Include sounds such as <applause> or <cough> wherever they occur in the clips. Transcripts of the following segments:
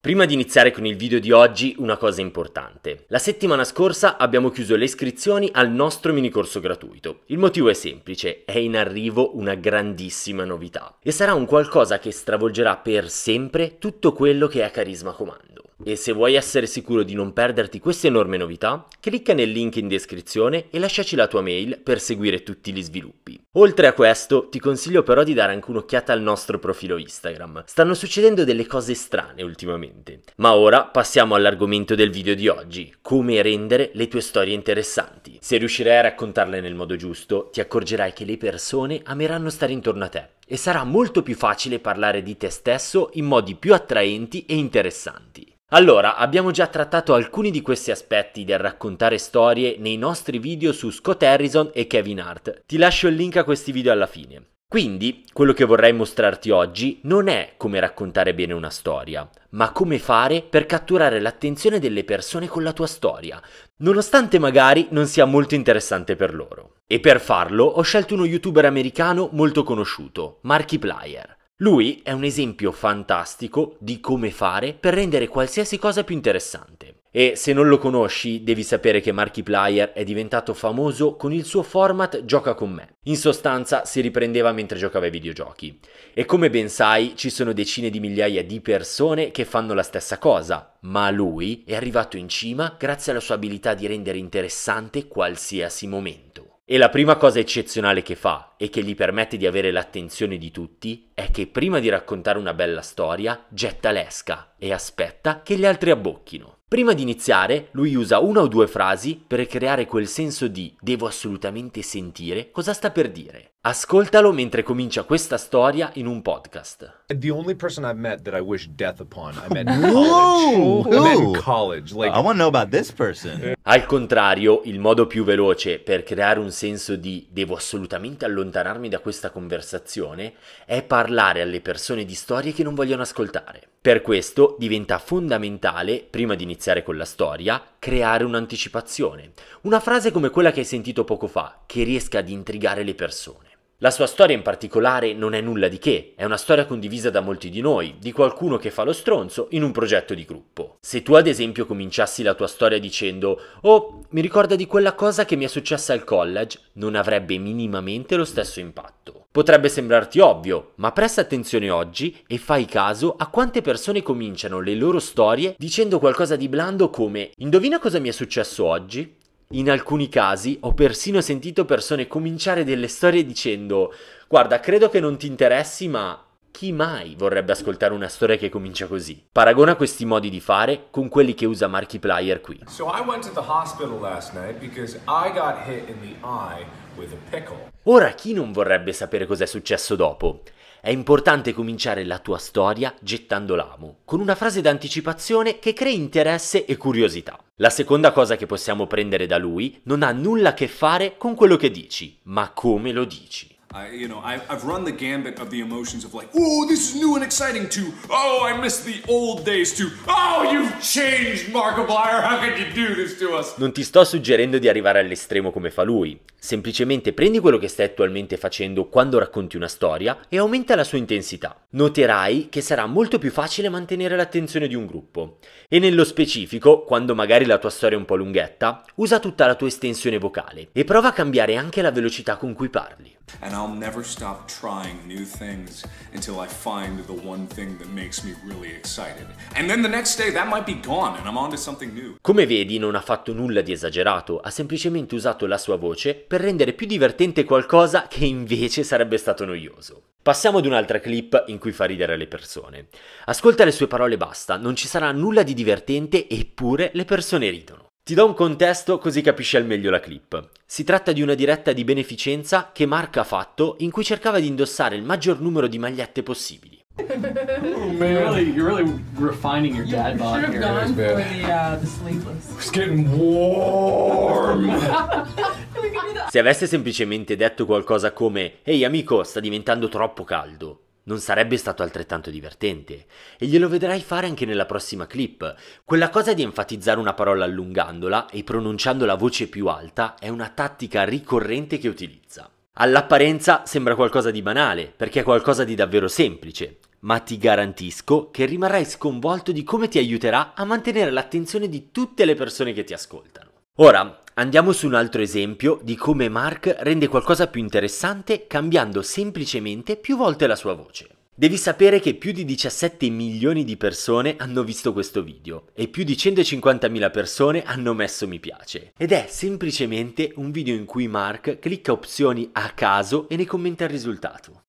Prima di iniziare con il video di oggi, una cosa importante. La settimana scorsa abbiamo chiuso le iscrizioni al nostro mini corso gratuito. Il motivo è semplice, è in arrivo una grandissima novità e sarà un qualcosa che stravolgerà per sempre tutto quello che è Carisma Comando. E se vuoi essere sicuro di non perderti queste enorme novità, clicca nel link in descrizione e lasciaci la tua mail per seguire tutti gli sviluppi. Oltre a questo, ti consiglio però di dare anche un'occhiata al nostro profilo Instagram. Stanno succedendo delle cose strane ultimamente. Ma ora passiamo all'argomento del video di oggi, come rendere le tue storie interessanti. Se riuscirai a raccontarle nel modo giusto, ti accorgerai che le persone ameranno stare intorno a te e sarà molto più facile parlare di te stesso in modi più attraenti e interessanti. Allora, abbiamo già trattato alcuni di questi aspetti del raccontare storie nei nostri video su Scott Harrison e Kevin Hart. Ti lascio il link a questi video alla fine. Quindi, quello che vorrei mostrarti oggi non è come raccontare bene una storia, ma come fare per catturare l'attenzione delle persone con la tua storia, nonostante magari non sia molto interessante per loro. E per farlo ho scelto uno youtuber americano molto conosciuto, Markiplier. Lui è un esempio fantastico di come fare per rendere qualsiasi cosa più interessante. E se non lo conosci, devi sapere che Markiplier è diventato famoso con il suo format Gioca con me. In sostanza si riprendeva mentre giocava ai videogiochi. E come ben sai, ci sono decine di migliaia di persone che fanno la stessa cosa, ma lui è arrivato in cima grazie alla sua abilità di rendere interessante qualsiasi momento. E la prima cosa eccezionale che fa e che gli permette di avere l'attenzione di tutti è che prima di raccontare una bella storia getta l'esca e aspetta che gli altri abbocchino. Prima di iniziare, lui usa una o due frasi per creare quel senso di devo assolutamente sentire cosa sta per dire. Ascoltalo mentre comincia questa storia in un podcast. The only person I've met that I wish death upon, I met in <laughs> college. I met in college. Like, I want to know about this person. Al contrario, il modo più veloce per creare un senso di devo assolutamente allontanarmi da questa conversazione è parlare alle persone di storie che non vogliono ascoltare. Per questo diventa fondamentale, prima di iniziare con la storia, creare un'anticipazione. Una frase come quella che hai sentito poco fa, che riesca ad intrigare le persone. La sua storia in particolare non è nulla di che, è una storia condivisa da molti di noi, di qualcuno che fa lo stronzo in un progetto di gruppo. Se tu ad esempio cominciassi la tua storia dicendo Oh, mi ricorda di quella cosa che mi è successa al college, non avrebbe minimamente lo stesso impatto. Potrebbe sembrarti ovvio, ma presta attenzione oggi e fai caso a quante persone cominciano le loro storie dicendo qualcosa di blando come Indovina cosa mi è successo oggi? In alcuni casi ho persino sentito persone cominciare delle storie dicendo guarda credo che non ti interessi ma chi mai vorrebbe ascoltare una storia che comincia così? Paragona questi modi di fare con quelli che usa Markiplier qui. So I went to the hospital last night because I got hit in the eye with a pickle. Ora chi non vorrebbe sapere cos'è successo dopo? È importante cominciare la tua storia gettando l'amo, con una frase d'anticipazione che crei interesse e curiosità. La seconda cosa che possiamo prendere da lui non ha nulla a che fare con quello che dici, ma come lo dici. I, you know, I, I've run the gambit of the emotions of like, oh, this is new and exciting to, oh, I miss the old days to, oh, you've changed, Markiplier, how could you do this to us? Non ti sto suggerendo di arrivare all'estremo come fa lui, semplicemente prendi quello che stai attualmente facendo quando racconti una storia e aumenta la sua intensità. Noterai che sarà molto più facile mantenere l'attenzione di un gruppo. E nello specifico, quando magari la tua storia è un po' lunghetta, usa tutta la tua estensione vocale e prova a cambiare anche la velocità con cui parli. And I'll never stop trying new things until I find the one thing that makes me really excited. And then the next day that might be gone and I'm on to something new. Come vedi non ha fatto nulla di esagerato, ha semplicemente usato la sua voce per rendere più divertente qualcosa che invece sarebbe stato noioso. Passiamo ad un'altra clip in cui fa ridere le persone. Ascolta le sue parole e basta, non ci sarà nulla di divertente eppure le persone ridono. Ti do un contesto così capisci al meglio la clip. Si tratta di una diretta di beneficenza che Mark ha fatto in cui cercava di indossare il maggior numero di magliette possibili. <laughs> You're really, you're really refining your dad You bod here. gone for the, uh, the sleeveless. It's getting warm. <laughs> Se avesse semplicemente detto qualcosa come Ehi amico, sta diventando troppo caldo, non sarebbe stato altrettanto divertente. E glielo vedrai fare anche nella prossima clip. Quella cosa di enfatizzare una parola allungandola e pronunciando la voce più alta è una tattica ricorrente che utilizza. All'apparenza sembra qualcosa di banale, perché è qualcosa di davvero semplice. ma ti garantisco che rimarrai sconvolto di come ti aiuterà a mantenere l'attenzione di tutte le persone che ti ascoltano. Ora andiamo su un altro esempio di come Mark rende qualcosa più interessante cambiando semplicemente più volte la sua voce. Devi sapere che più di 17 milioni di persone hanno visto questo video e più di 150.000 persone hanno messo mi piace. Ed è semplicemente un video in cui Mark clicca opzioni a caso e ne commenta il risultato.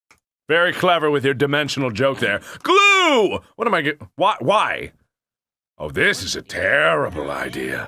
Very clever with your dimensional joke there. Glue! What am I? Why? Why? Oh.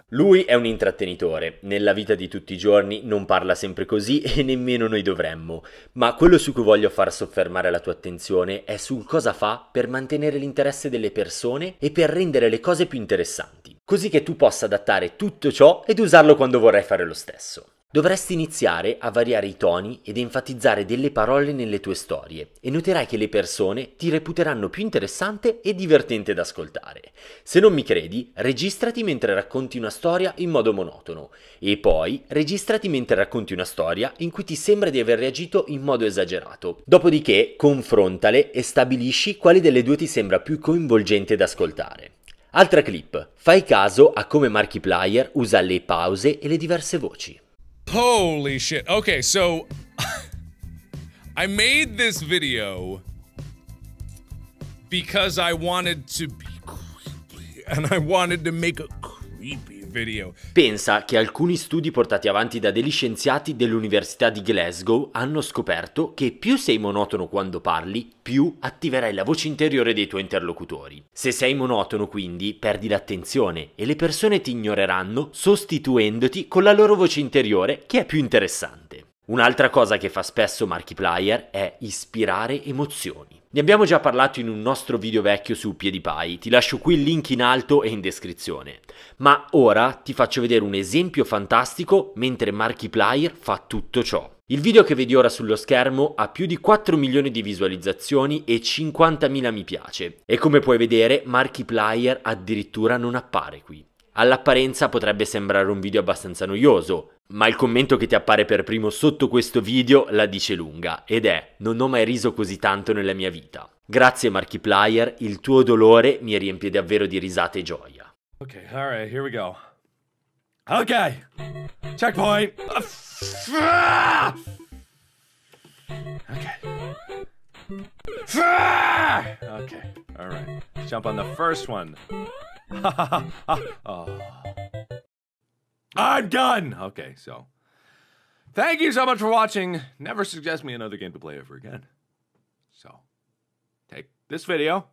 Lui è un intrattenitore, nella vita di tutti i giorni non parla sempre così <laughs> e nemmeno noi dovremmo, ma quello su cui voglio far soffermare la tua attenzione è sul cosa fa per mantenere l'interesse delle persone e per rendere le cose più interessanti, così che tu possa adattare tutto ciò ed usarlo quando vorrai fare lo stesso. Dovresti iniziare a variare i toni ed enfatizzare delle parole nelle tue storie e noterai che le persone ti reputeranno più interessante e divertente da ascoltare. Se non mi credi, registrati mentre racconti una storia in modo monotono e poi registrati mentre racconti una storia in cui ti sembra di aver reagito in modo esagerato. Dopodiché confrontale e stabilisci quale delle due ti sembra più coinvolgente da ascoltare. Altra clip, fai caso a come Markiplier usa le pause e le diverse voci. Holy shit. Okay, so <laughs> I made this video because I wanted to be creepy and I wanted to make a creepy. Pensa che alcuni studi portati avanti da degli scienziati dell'Università di Glasgow hanno scoperto che più sei monotono quando parli, più attiverai la voce interiore dei tuoi interlocutori. Se sei monotono quindi perdi l'attenzione e le persone ti ignoreranno sostituendoti con la loro voce interiore che è più interessante. Un'altra cosa che fa spesso Markiplier è ispirare emozioni. Ne abbiamo già parlato in un nostro video vecchio su PewDiePie, ti lascio qui il link in alto e in descrizione. Ma ora ti faccio vedere un esempio fantastico mentre Markiplier fa tutto ciò. Il video che vedi ora sullo schermo ha più di 4 milioni di visualizzazioni e 50.000 mi piace. E come puoi vedere Markiplier addirittura non appare qui. All'apparenza potrebbe sembrare un video abbastanza noioso, ma il commento che ti appare per primo sotto questo video la dice lunga ed è non ho mai riso così tanto nella mia vita. Grazie Markiplier, il tuo dolore mi riempie davvero di risate e gioia. Okay, all right, here we go. Okay, checkpoint. Okay. Okay, all right. Let's jump on the first one. <laughs> oh. I'm done. Okay, so thank you so much for watching. Never suggest me another game to play ever again. So take this video,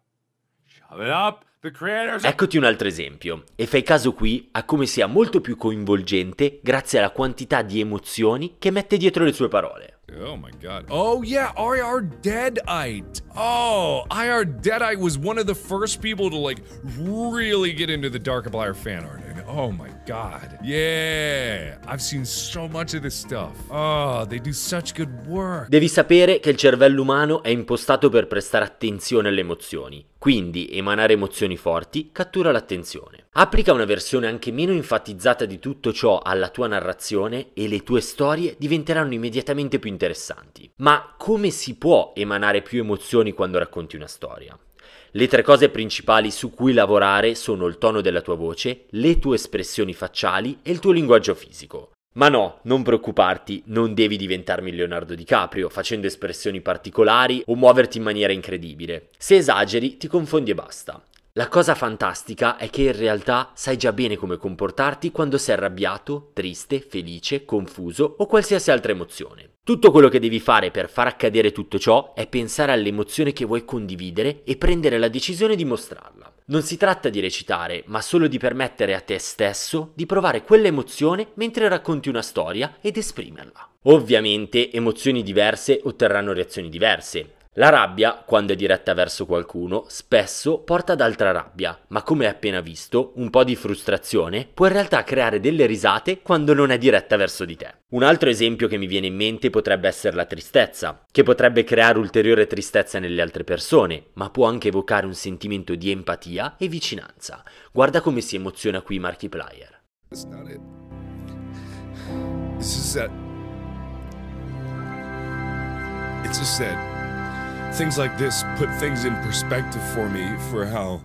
Eccoti un altro esempio, e fai caso qui a come sia molto più coinvolgente grazie alla quantità di emozioni che mette dietro le sue parole. Oh my god. Oh yeah, IR Deadite. Oh, IR Deadite was one of the first people to like really get into the Darkiplier fan art. Oh my god. Yeah, I've seen so much of this stuff. Oh, they do such good work. Devi sapere che il cervello umano è impostato per prestare attenzione alle emozioni, quindi emanare emozioni forti cattura l'attenzione. Applica una versione anche meno enfatizzata di tutto ciò alla tua narrazione e le tue storie diventeranno immediatamente più interessanti. Ma come si può emanare più emozioni quando racconti una storia? Le tre cose principali su cui lavorare sono il tono della tua voce, le tue espressioni facciali e il tuo linguaggio fisico. Ma no, non preoccuparti, non devi diventarmi Leonardo DiCaprio facendo espressioni particolari o muoverti in maniera incredibile. Se esageri ti confondi e basta. La cosa fantastica è che in realtà sai già bene come comportarti quando sei arrabbiato, triste, felice, confuso o qualsiasi altra emozione. Tutto quello che devi fare per far accadere tutto ciò è pensare all'emozione che vuoi condividere e prendere la decisione di mostrarla. Non si tratta di recitare, ma solo di permettere a te stesso di provare quell'emozione mentre racconti una storia ed esprimerla. Ovviamente emozioni diverse otterranno reazioni diverse. La rabbia, quando è diretta verso qualcuno, spesso porta ad altra rabbia, ma come appena visto, un po' di frustrazione può in realtà creare delle risate quando non è diretta verso di te. Un altro esempio che mi viene in mente potrebbe essere la tristezza, che potrebbe creare ulteriore tristezza nelle altre persone, ma può anche evocare un sentimento di empatia e vicinanza. Guarda come si emoziona qui Markiplier. That's not it. It's just. It's just that things like this put things in perspective for me for how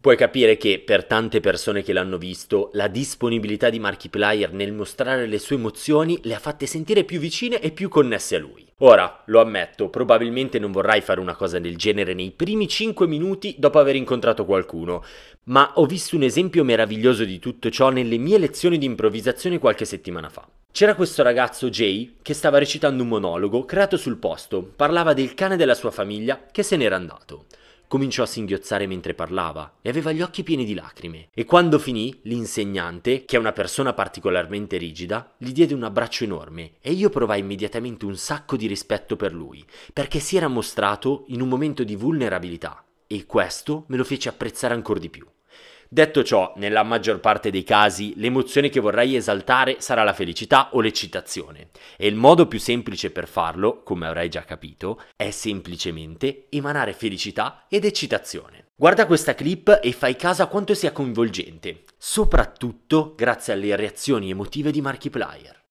Puoi capire che per tante persone che l'hanno visto, la disponibilità di Markiplier nel mostrare le sue emozioni le ha fatte sentire più vicine e più connesse a lui. Ora, lo ammetto, probabilmente non vorrai fare una cosa del genere nei primi 5 minuti dopo aver incontrato qualcuno, ma ho visto un esempio meraviglioso di tutto ciò nelle mie lezioni di improvvisazione qualche settimana fa. C'era questo ragazzo Jay che stava recitando un monologo creato sul posto, parlava del cane della sua famiglia che se n'era andato. Cominciò a singhiozzare mentre parlava e aveva gli occhi pieni di lacrime. E quando finì, l'insegnante, che è una persona particolarmente rigida, gli diede un abbraccio enorme e io provai immediatamente un sacco di rispetto per lui, perché si era mostrato in un momento di vulnerabilità e questo me lo fece apprezzare ancora di più. Detto ciò, nella maggior parte dei casi l'emozione che vorrai esaltare sarà la felicità o l'eccitazione e il modo più semplice per farlo, come avrai già capito, è semplicemente emanare felicità ed eccitazione. Guarda questa clip e fai caso a quanto sia coinvolgente, soprattutto grazie alle reazioni emotive di Markiplier.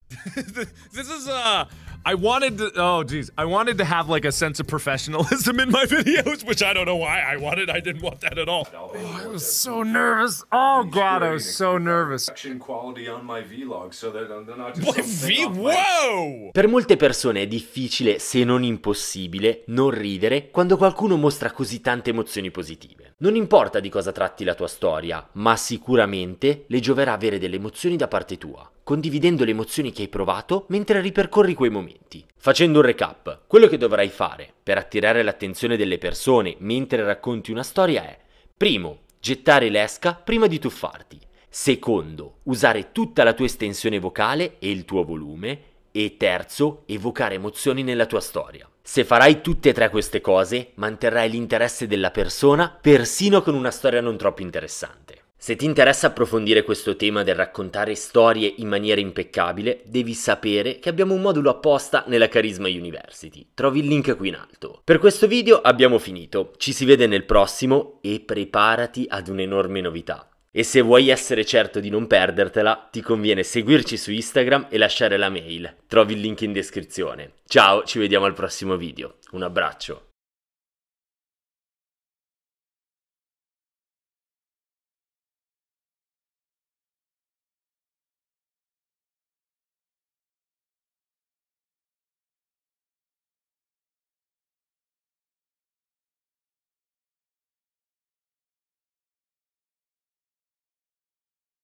this is uh I wanted to oh geez. I wanted to have like a sense of professionalism in my <laughs> videos, which I don't know why I wanted. I didn't want that at all. Oh, I was so nervous. Oh god, I was so nervous. Action quality on my vlog so that they're not just What V whoa! Per molte persone è difficile, se non impossibile, non ridere quando qualcuno mostra così tante emozioni positive. Non importa di cosa tratti la tua storia, ma sicuramente le gioverà avere delle emozioni da parte tua, condividendo le emozioni che hai provato mentre ripercorri quei momenti. Facendo un recap, quello che dovrai fare per attirare l'attenzione delle persone mentre racconti una storia è primo, gettare l'esca prima di tuffarti. Secondo, usare tutta la tua estensione vocale e il tuo volume. E terzo, evocare emozioni nella tua storia. Se farai tutte e tre queste cose, manterrai l'interesse della persona persino con una storia non troppo interessante. Se ti interessa approfondire questo tema del raccontare storie in maniera impeccabile, devi sapere che abbiamo un modulo apposta nella Charisma University. Trovi il link qui in alto. Per questo video abbiamo finito, ci si vede nel prossimo e preparati ad un'enorme novità. E se vuoi essere certo di non perdertela, ti conviene seguirci su Instagram e lasciare la mail. Trovi il link in descrizione. Ciao, ci vediamo al prossimo video. Un abbraccio.